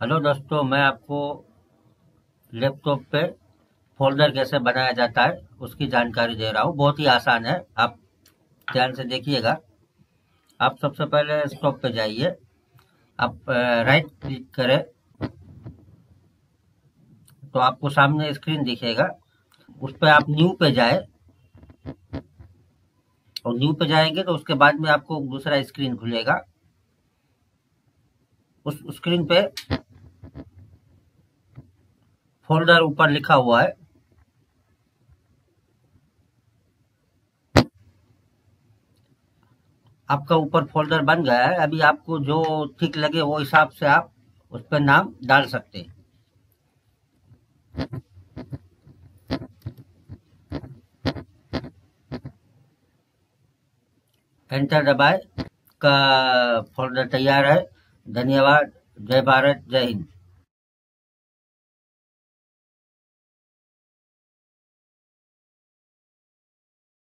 Hello दोस्तों, मैं आपको लैपटॉप पे फोल्डर कैसे बनाया जाता है उसकी जानकारी दे रहा हूँ। बहुत ही आसान है, आप ध्यान से देखिएगा। आप सबसे पहले स्टॉप पे जाइए। आप राइट क्लिक करें। तो आपको सामने स्क्रीन दिखेगा। उस पर आप न्यू पे जाए। और न्यू पे जाएँगे तो उसके बाद में आपको दूसरा स्क्रीन खुलेगा। उस स्क्रीन पे फोल्डर ऊपर लिखा हुआ है। आपका ऊपर फोल्डर बन गया है। अभी आपको जो ठीक लगे वो हिसाब से आप उस पर नाम डाल सकते हैं। एंटर दबाए। का फोल्डर तैयार है। धन्यवाद। जय भारत। जय हिंद।